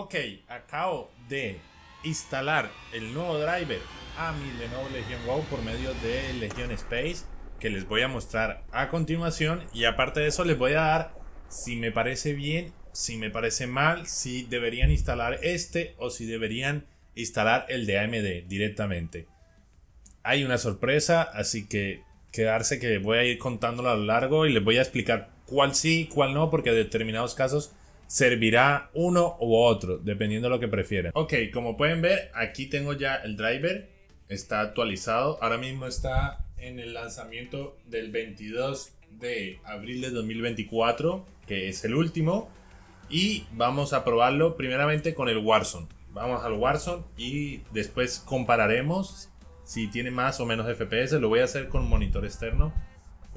Ok, acabo de instalar el nuevo driver a mi Lenovo Legion Go por medio de Legion Space que les voy a mostrar a continuación y aparte de eso les voy a dar si me parece bien, si me parece mal, si deberían instalar este o si deberían instalar el de AMD directamente. Hay una sorpresa, así que quedarse que voy a ir contándolo a lo largo y les voy a explicar cuál sí, cuál no, porque en determinados casos servirá uno u otro, dependiendo de lo que prefieran. Ok, como pueden ver, aquí tengo ya el driver, está actualizado, ahora mismo está en el lanzamiento del 22 de abril de 2024, que es el último, y vamos a probarlo primeramente con el Warzone. Vamos al Warzone y después compararemos si tiene más o menos FPS. Lo voy a hacer con monitor externo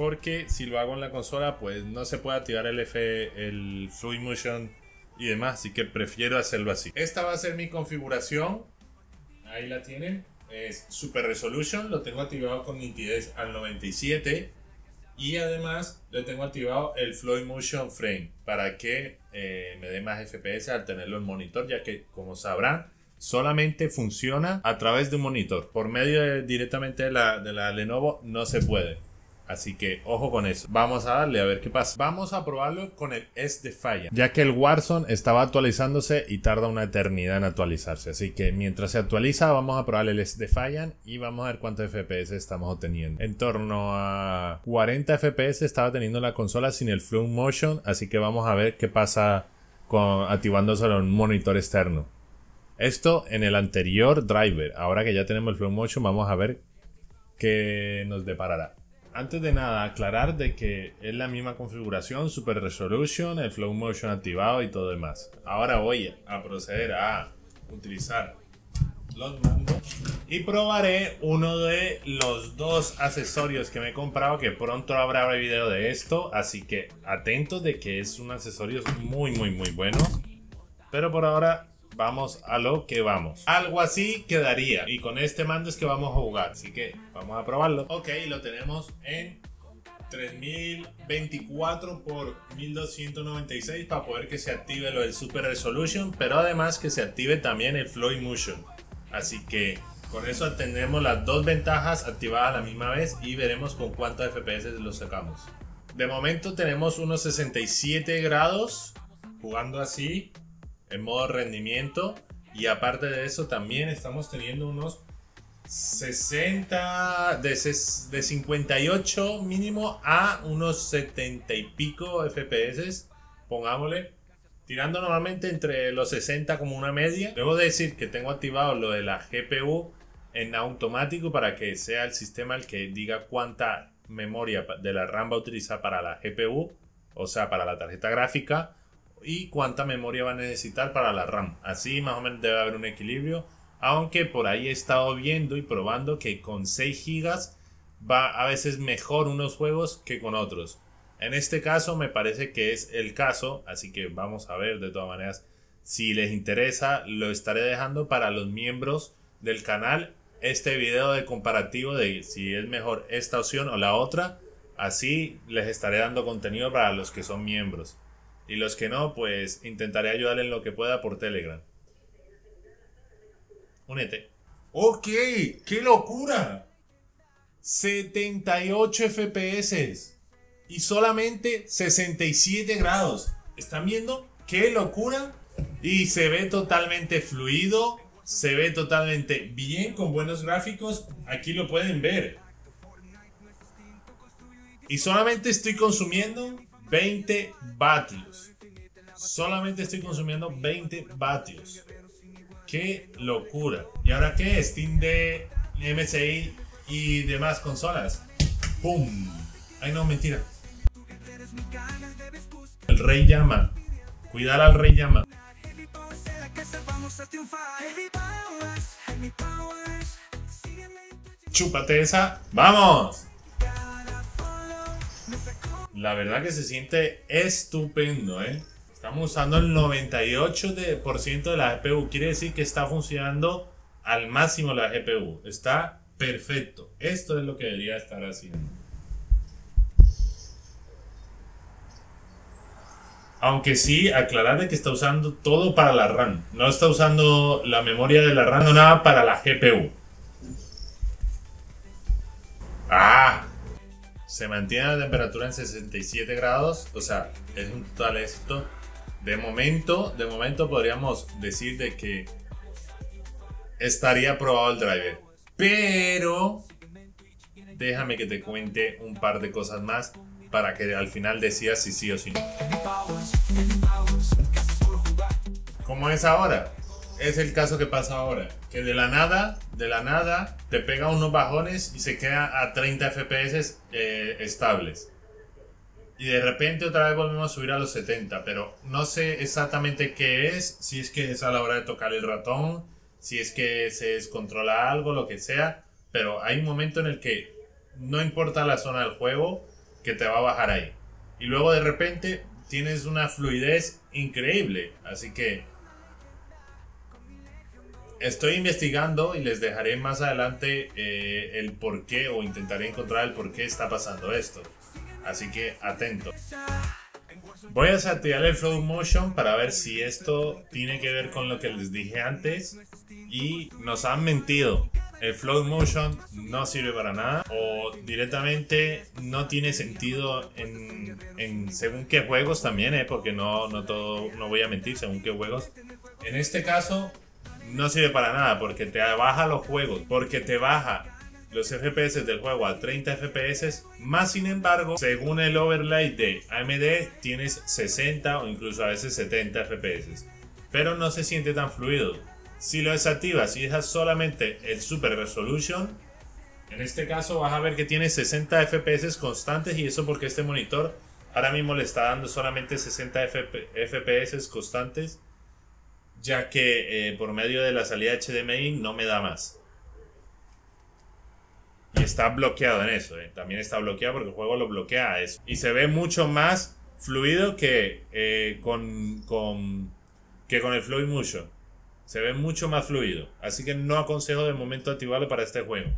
porque si lo hago en la consola, pues no se puede activar el, F, el Fluid Motion y demás. Así que prefiero hacerlo así. Esta va a ser mi configuración. Ahí la tienen. Es Super Resolution. Lo tengo activado con nitidez al 97. Y además le tengo activado el Fluid Motion Frame para que eh, me dé más FPS al tenerlo en monitor, ya que como sabrán, solamente funciona a través de un monitor. Por medio directamente de la, de la Lenovo no se puede. Así que ojo con eso. Vamos a darle a ver qué pasa. Vamos a probarlo con el S de falla. Ya que el Warzone estaba actualizándose y tarda una eternidad en actualizarse. Así que mientras se actualiza vamos a probar el S de falla y vamos a ver cuántos FPS estamos obteniendo. En torno a 40 FPS estaba teniendo la consola sin el Fluid Motion. Así que vamos a ver qué pasa con activándose en un monitor externo. Esto en el anterior driver. Ahora que ya tenemos el Fluid Motion vamos a ver qué nos deparará antes de nada, aclarar de que es la misma configuración, Super Resolution, el Flow Motion activado y todo demás. Ahora voy a proceder a utilizar los mandos y probaré uno de los dos accesorios que me he comprado que pronto habrá video de esto, así que atentos de que es un accesorio muy muy muy bueno. Pero por ahora vamos a lo que vamos. Algo así quedaría. Y con este mando es que vamos a jugar. Así que vamos a probarlo. Ok, lo tenemos en 3024 por 1296 para poder que se active lo del Super Resolution. Pero además que se active también el Flow Motion. Así que con eso tenemos las dos ventajas activadas a la misma vez y veremos con cuántos FPS lo sacamos. De momento tenemos unos 67 grados jugando así en modo rendimiento. Y aparte de eso, también estamos teniendo unos 60, de, de 58 mínimo a unos 70 y pico FPS, pongámosle. Tirando normalmente entre los 60 como una media. Debo decir que tengo activado lo de la GPU en automático para que sea el sistema el que diga cuánta memoria de la RAM va a utilizar para la GPU, o sea, para la tarjeta gráfica y cuánta memoria va a necesitar para la RAM. Así más o menos debe haber un equilibrio. Aunque por ahí he estado viendo y probando que con 6 GB va a veces mejor unos juegos que con otros. En este caso me parece que es el caso, así que vamos a ver de todas maneras. Si les interesa, lo estaré dejando para los miembros del canal este video de comparativo de si es mejor esta opción o la otra. Así les estaré dando contenido para los que son miembros. Y los que no, pues intentaré ayudarle en lo que pueda por Telegram. Únete. Ok, qué locura. 78 FPS y solamente 67 grados. ¿Están viendo? ¡Qué locura! Y se ve totalmente fluido, se ve totalmente bien con buenos gráficos. Aquí lo pueden ver. Y solamente estoy consumiendo 20 vatios. Solamente estoy consumiendo 20 vatios. ¡Qué locura! ¿Y ahora qué? Steam de MSI y demás consolas. ¡Pum! Ay, no, mentira. El rey llama. Cuidar al rey llama. Chúpate esa. ¡Vamos! La verdad que se siente estupendo, ¿eh? Estamos usando el 98% de la GPU. Quiere decir que está funcionando al máximo la GPU. Está perfecto. Esto es lo que debería estar haciendo. Aunque sí, aclarar de que está usando todo para la RAM. No está usando la memoria de la RAM, no nada para la GPU. ¡Ah! Se mantiene la temperatura en 67 grados. O sea, es un total éxito. De momento, de momento podríamos decir de que estaría probado el driver. Pero déjame que te cuente un par de cosas más para que al final decidas si sí o si no. ¿Cómo es ahora? Es el caso que pasa ahora, que de la nada, de la nada, te pega unos bajones y se queda a 30 FPS eh, estables. Y de repente otra vez volvemos a subir a los 70, pero no sé exactamente qué es, si es que es a la hora de tocar el ratón, si es que se descontrola algo, lo que sea, pero hay un momento en el que no importa la zona del juego, que te va a bajar ahí. Y luego de repente tienes una fluidez increíble. Así que estoy investigando y les dejaré más adelante eh, el por qué o intentaré encontrar el por qué está pasando esto. Así que atento. Voy a desactivar el flow motion para ver si esto tiene que ver con lo que les dije antes y nos han mentido el flow motion no sirve para nada o directamente no tiene sentido en, según qué juegos también, ¿eh? porque no, no todo, no voy a mentir según qué juegos. En este caso no sirve para nada porque te baja los juegos, porque te baja los FPS del juego a 30 FPS, más sin embargo, según el overlay de AMD tienes 60 o incluso a veces 70 FPS, pero no se siente tan fluido. Si lo desactivas y dejas solamente el Super Resolution, en este caso vas a ver que tiene 60 FPS constantes y eso porque este monitor ahora mismo le está dando solamente 60 FPS constantes, ya que eh, por medio de la salida HDMI no me da más. Y está bloqueado en eso, eh. también está bloqueado porque el juego lo bloquea a eso. Y se ve mucho más fluido que, eh, con, con, que con el Flow Motion. Se ve mucho más fluido, así que no aconsejo de momento activarlo para este juego.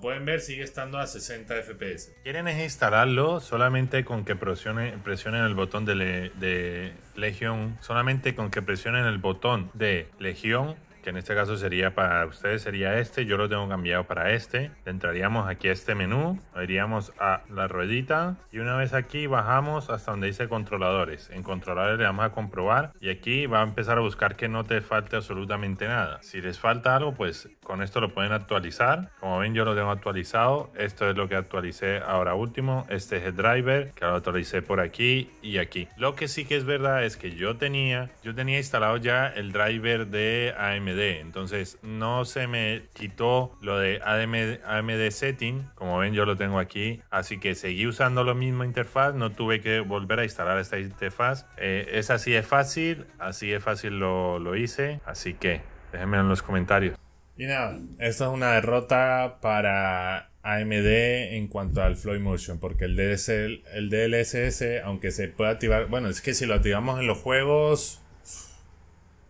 Pueden ver, sigue estando a 60 FPS. Quieren instalarlo solamente con que presionen, presionen el botón de, de Legion, solamente con que presionen el botón de Legion que en este caso sería para ustedes sería este, yo lo tengo cambiado para este. Entraríamos aquí a este menú, iríamos a la ruedita y una vez aquí bajamos hasta donde dice controladores. En controladores le vamos a comprobar y aquí va a empezar a buscar que no te falte absolutamente nada. Si les falta algo, pues con esto lo pueden actualizar. Como ven yo lo tengo actualizado. Esto es lo que actualicé ahora último. Este es el driver que lo actualicé por aquí y aquí. Lo que sí que es verdad es que yo tenía, yo tenía instalado ya el driver de AMD entonces no se me quitó lo de AMD, Setting. Como ven, yo lo tengo aquí. Así que seguí usando la misma interfaz. No tuve que volver a instalar esta interfaz. Eh, es así de fácil. Así de fácil lo, lo hice. Así que déjenme en los comentarios. Y nada, esta es una derrota para AMD en cuanto al Flow Motion, porque el, el DLSS, aunque se puede activar, bueno, es que si lo activamos en los juegos,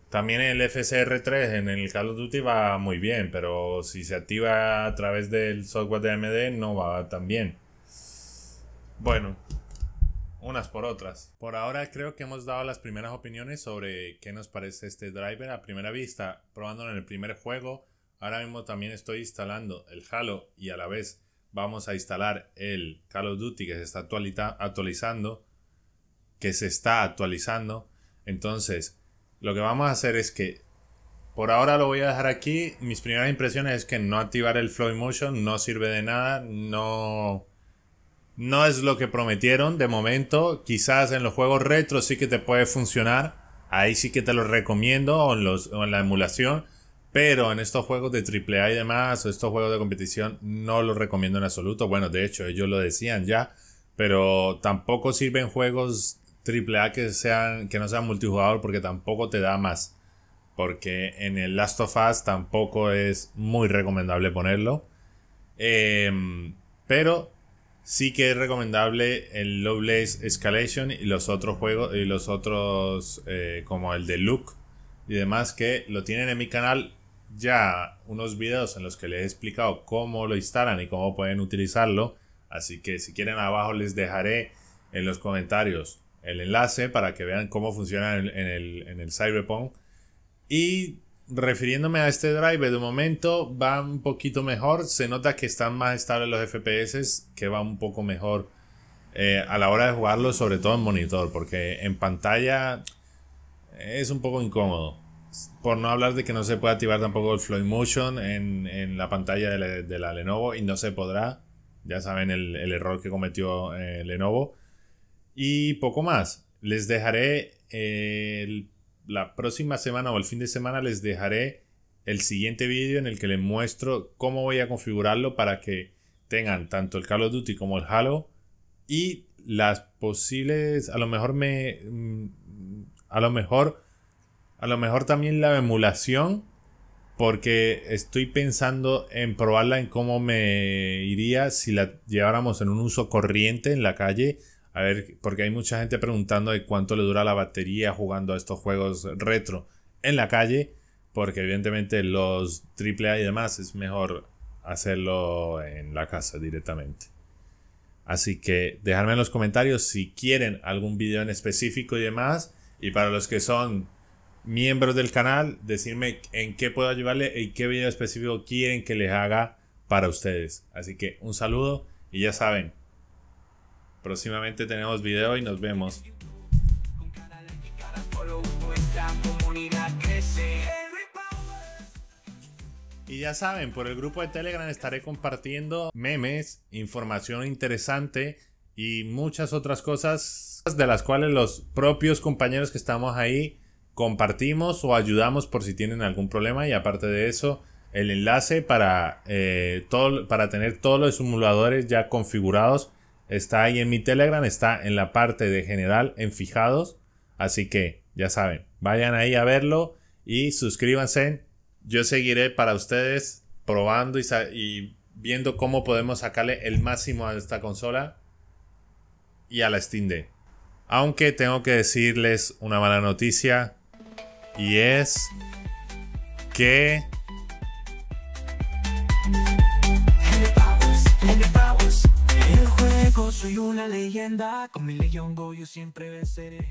también el FCR3 en el Call of Duty va muy bien, pero si se activa a través del software de AMD no va tan bien. Bueno, unas por otras. Por ahora creo que hemos dado las primeras opiniones sobre qué nos parece este driver a primera vista, probándolo en el primer juego. Ahora mismo también estoy instalando el Halo y a la vez vamos a instalar el Call of Duty que se está actualizando, que se está actualizando. Entonces, lo que vamos a hacer es que por ahora lo voy a dejar aquí. Mis primeras impresiones es que no activar el Flow Motion no sirve de nada. No, no es lo que prometieron de momento. Quizás en los juegos retro sí que te puede funcionar. Ahí sí que te lo recomiendo o en, los, o en la emulación. Pero en estos juegos de AAA y demás, o estos juegos de competición, no lo recomiendo en absoluto. Bueno, de hecho, ellos lo decían ya. Pero tampoco sirven juegos AAA que, sean, que no sean multijugador porque tampoco te da más. Porque en el Last of Us tampoco es muy recomendable ponerlo. Em, pero sí que es recomendable el Lovelace Escalation y los otros juegos y los otros eh, como el de Look y demás que lo tienen en mi canal ya unos videos en los que les he explicado cómo lo instalan y cómo pueden utilizarlo así que si quieren abajo les dejaré en los comentarios el enlace para que vean cómo funciona en el, en el, Cyberpunk. Y refiriéndome a este drive, de momento va un poquito mejor. Se nota que están más estables los FPS, que va un poco mejor eh, a la hora de jugarlo, sobre todo en monitor, porque en pantalla es un poco incómodo. Por no hablar de que no se puede activar tampoco el Flow Motion en, la pantalla de la, Lenovo y no se podrá. Ya saben el, error que cometió eh, Lenovo. Y poco más. Les dejaré la próxima semana o el fin de semana les dejaré el siguiente vídeo en el que les muestro cómo voy a configurarlo para que tengan tanto el Call of Duty como el Halo y las posibles a lo mejor me mm, a lo mejor a lo mejor también la emulación porque estoy pensando en probarla en cómo me iría si la lleváramos en un uso corriente en la calle a ver porque hay mucha gente preguntando de cuánto le dura la batería jugando a estos juegos retro en la calle porque evidentemente los AAA y demás es mejor hacerlo en la casa directamente Así que dejadme en los comentarios si quieren algún video en específico y demás. Y para los que son miembros del canal, decirme en qué puedo ayudarle y qué video específico quieren que les haga para ustedes. Así que un saludo y ya saben, próximamente tenemos video y nos vemos. Y ya saben, por el grupo de Telegram estaré compartiendo memes, información interesante y muchas otras cosas de las cuales los propios compañeros que estamos ahí compartimos o ayudamos por si tienen algún problema y aparte de eso el enlace para, eh, todo, para tener todos los simuladores ya configurados está ahí en mi Telegram, está en la parte de general en fijados, así que ya saben, vayan ahí a verlo y suscríbanse yo seguiré para ustedes probando y, viendo cómo podemos sacarle el máximo a esta consola y a la Steam. Aunque tengo que decirles una mala noticia y es que una leyenda. Con mi Legion Go yo siempre venceré